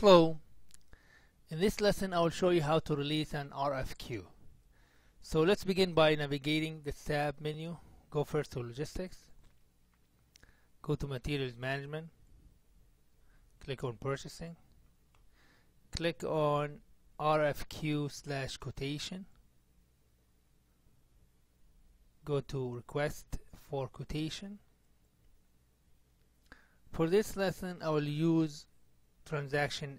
Hello. In this lesson I will show you how to release an RFQ. So let's begin by navigating the tab menu. Go first to logistics. Go to materials management. Click on purchasing. Click on RFQ slash quotation. Go to request for quotation. For this lesson I will use transaction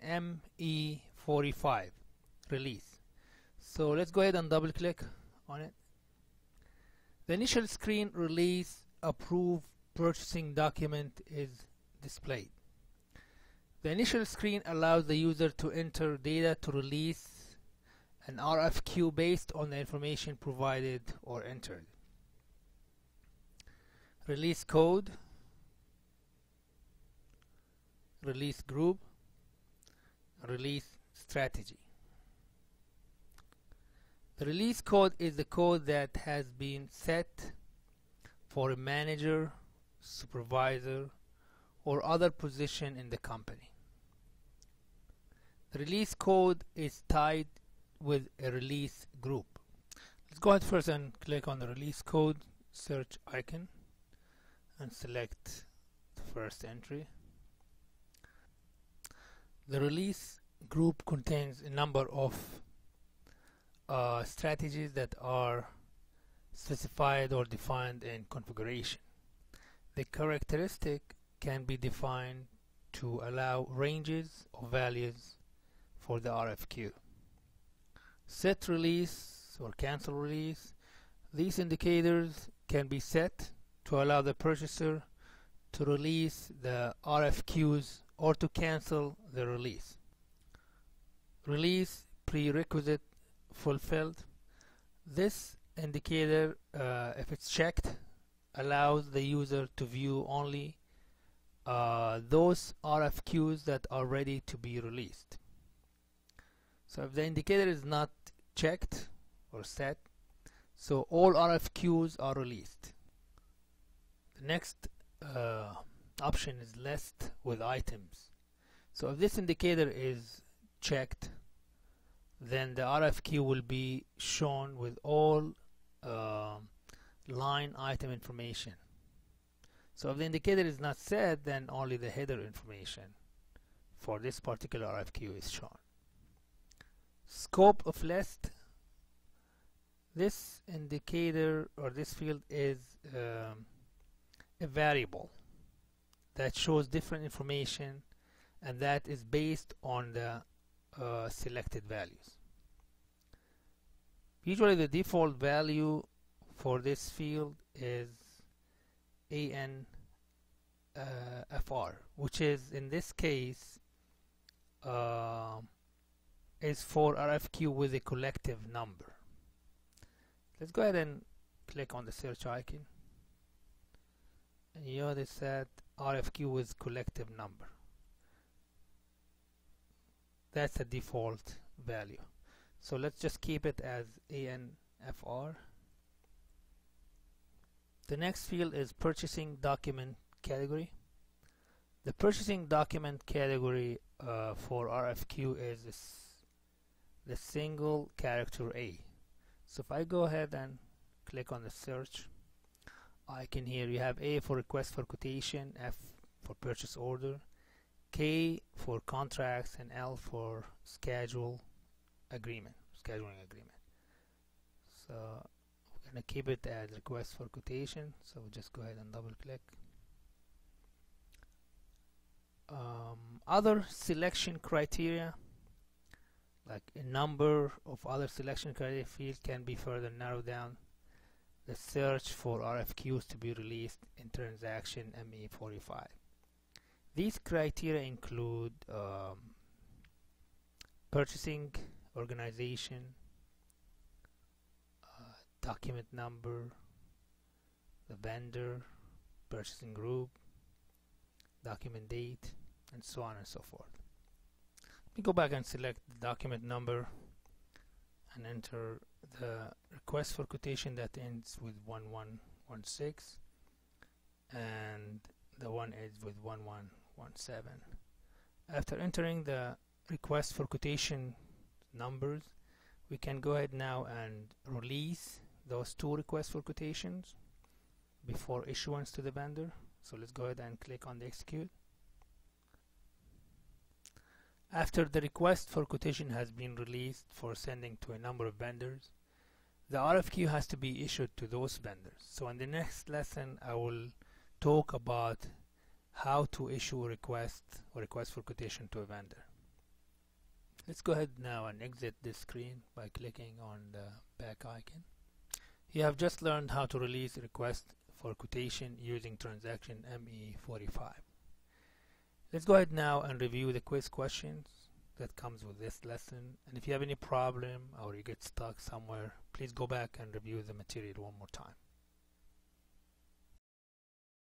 ME45 release. So let's go ahead and double click on it. The initial screen release approve purchasing document is displayed. The initial screen allows the user to enter data to release an RFQ based on the information provided or entered. Release code, release group, release strategy. The release code is the code that has been set for a manager, supervisor, or other position in the company. The release code is tied with a release group. Let's go ahead first and click on the release code search icon and select the first entry. The release group contains a number of uh, strategies that are specified or defined in configuration. The characteristic can be defined to allow ranges of values for the RFQ. Set release or cancel release. These indicators can be set to allow the purchaser to release the RFQs or to cancel the release. Release prerequisite fulfilled. This indicator, uh, if it's checked, allows the user to view only uh, those RFQs that are ready to be released. So if the indicator is not checked or set, so all RFQs are released. The next uh, option is list with items. So if this indicator is checked, then the RFQ will be shown with all uh, line item information. So if the indicator is not set, then only the header information for this particular RFQ is shown. Scope of list. This indicator or this field is um, a variable that shows different information and that is based on the uh, selected values. Usually the default value for this field is AN uh, which is in this case uh, is for RFQ with a collective number. Let's go ahead and click on the search icon and you notice that RFQ with collective number that's the default value. So let's just keep it as ANFR the next field is purchasing document category. The purchasing document category uh, for RFQ is the single character A. So if I go ahead and click on the search icon here you have A for request for quotation F for purchase order K for contracts and L for schedule agreement scheduling agreement. So we're gonna keep it as request for quotation so we'll just go ahead and double click. Um, other selection criteria like a number of other selection criteria field can be further narrowed down. The search for RFQs to be released in transaction ME45 these criteria include um, purchasing organization, uh, document number, the vendor, purchasing group, document date, and so on and so forth. Let me go back and select the document number and enter the request for quotation that ends with 1116 and the one ends with 1117. After entering the request for quotation numbers we can go ahead now and release those two requests for quotations before issuance to the vendor. So let's go ahead and click on the execute. After the request for quotation has been released for sending to a number of vendors the RFQ has to be issued to those vendors. So in the next lesson I will talk about how to issue a request or request for quotation to a vendor let's go ahead now and exit this screen by clicking on the back icon you have just learned how to release a request for quotation using transaction ME45. Let's go ahead now and review the quiz questions that comes with this lesson and if you have any problem or you get stuck somewhere please go back and review the material one more time.